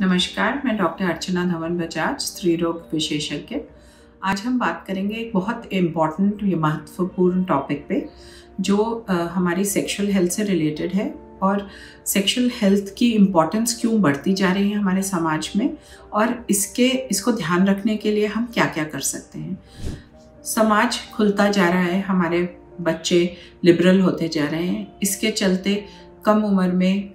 नमस्कार, मैं डॉक्टर अर्चना धवन बजाज, स्त्री रोग विशेषज्ञ। आज हम बात करेंगे एक बहुत इंपॉर्टेंट या महत्वपूर्ण टॉपिक पे, जो हमारी सेक्सुअल हेल्थ से रिलेटेड है और सेक्सुअल हेल्थ की इम्पोर्टेंस क्यों बढ़ती जा रही है हमारे समाज में और इसके, इसको ध्यान रखने के लिए हम क्या क्या कर सकते हैं। समाज खुलता जा रहा है, हमारे बच्चे लिबरल होते जा रहे हैं, इसके चलते कम उम्र में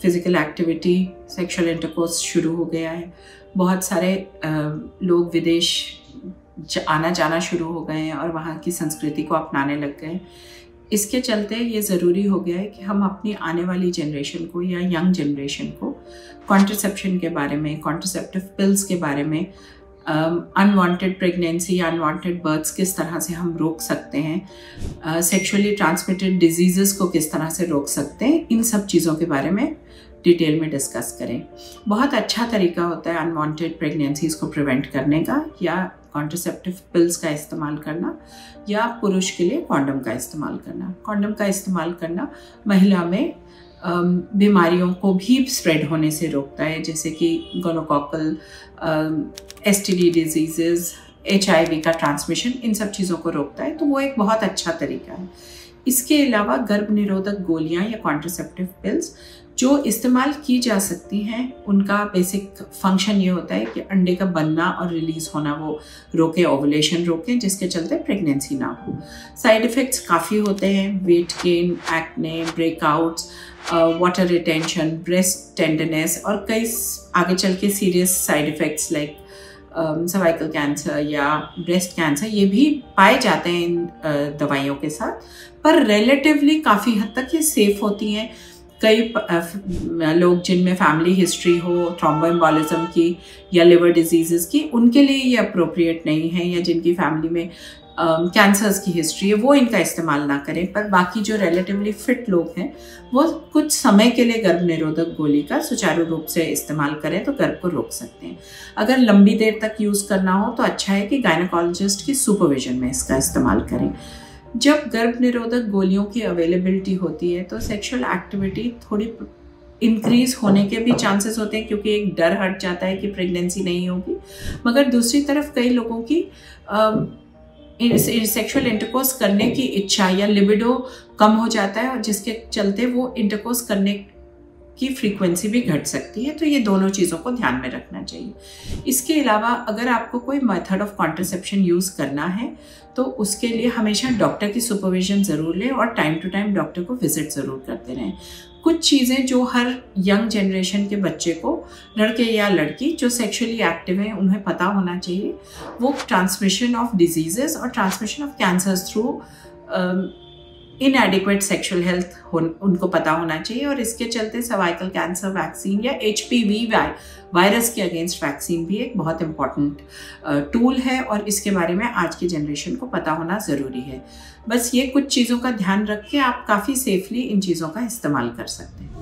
फ़िज़िकल एक्टिविटी सेक्सुअल इंटरकोर्स शुरू हो गया है। बहुत सारे लोग विदेश आना जाना शुरू हो गए हैं और वहाँ की संस्कृति को अपनाने लग गए इसके चलते ये ज़रूरी हो गया है कि हम अपनी आने वाली जनरेशन को या यंग जनरेशन को कॉन्ट्रसेप्शन के बारे में कॉन्ट्रसेप्टिव पिल्स के बारे में अनवांटेड प्रेगनेंसी या अनवांटेड बर्थ्स किस तरह से हम रोक सकते हैं? सेक्सुअली ट्रांसमिटेड डिज़ीज़ को किस तरह से रोक सकते हैं? इन सब चीज़ों के बारे में डिटेल में डिस्कस करें। बहुत अच्छा तरीका होता है अनवांटेड प्रेगनेंसीज को प्रिवेंट करने का, या कॉन्ट्रसेप्टिव पिल्स का इस्तेमाल करना, या पुरुष के लिए कॉन्डम का इस्तेमाल करना। कॉन्डम का इस्तेमाल करना महिला में बीमारियों को भी स्प्रेड होने से रोकता है, जैसे कि gonococcal S T D disease H I V का ट्रांसमिशन इन सब चीज़ों को रोकता है तो वो एक बहुत अच्छा तरीका है। इसके अलावा गर्भ निरोधक गोलियाँ या कॉन्ट्रसेप्टिव पिल्स जो इस्तेमाल की जा सकती हैं उनका बेसिक फ़ंक्शन ये होता है कि अंडे का बनना और रिलीज़ होना वो रोके ओवुलेशन रोके जिसके चलते प्रेगनेंसी ना हो। साइड इफ़ेक्ट्स काफ़ी होते हैं weight gain acne breakouts water retention breast tenderness और कई आगे चल के serious side effects like cervical cancer या ब्रेस्ट कैंसर ये भी पाए जाते हैं इन uh, दवाइयों के साथ। पर रिलेटिवली काफ़ी हद तक ये सेफ़ होती हैं। कई लोग जिनमें फैमिली हिस्ट्री हो थ्रोम्बोएम्बोलिज्म की या लिवर डिज़ीज़ की उनके लिए ये अप्रोप्रिएट नहीं है या जिनकी फैमिली में कैंसर्स um, की हिस्ट्री है वो इनका इस्तेमाल ना करें। पर बाकी जो रिलेटिवली फिट लोग हैं वो कुछ समय के लिए गर्भ निरोधक गोली का सुचारू रूप से इस्तेमाल करें तो गर्भ को रोक सकते हैं। अगर लंबी देर तक यूज़ करना हो तो अच्छा है कि गायनोकोलॉजिस्ट की सुपरविजन में इसका इस्तेमाल करें। जब गर्भ निरोधक गोलियों की अवेलेबिलिटी होती है तो सेक्सुअल एक्टिविटी थोड़ी इंक्रीज होने के भी चांसेस होते हैं, क्योंकि एक डर हट जाता है कि प्रेगनेंसी नहीं होगी। मगर दूसरी तरफ़ कई लोगों की सेक्सुअल इंटरकोर्स करने की इच्छा या लिबिडो कम हो जाता है, और जिसके चलते वो इंटरकोर्स करने की फ्रीक्वेंसी भी घट सकती है तो ये दोनों चीज़ों को ध्यान में रखना चाहिए। इसके अलावा अगर आपको कोई मेथड ऑफ़ कॉन्ट्रसेप्शन यूज़ करना है तो उसके लिए हमेशा डॉक्टर की सुपरविजन ज़रूर लें और टाइम टू टाइम डॉक्टर को विज़िट ज़रूर करते रहें। कुछ चीज़ें जो हर यंग जनरेशन के बच्चे को, लड़के या लड़की, जो सेक्सुअली एक्टिव हैं, उन्हें पता होना चाहिए, वो ट्रांसमिशन ऑफ़ डिज़ीज़ और transmission of cancers through inadequate sexual health उनको पता होना चाहिए और इसके चलते सर्वाइकल कैंसर वैक्सीन या एच वायरस के अगेंस्ट वैक्सीन भी एक बहुत इंपॉर्टेंट टूल है और इसके बारे में आज की जनरेशन को पता होना ज़रूरी है। बस ये कुछ चीज़ों का ध्यान रख के आप काफ़ी सेफली इन चीज़ों का इस्तेमाल कर सकते हैं।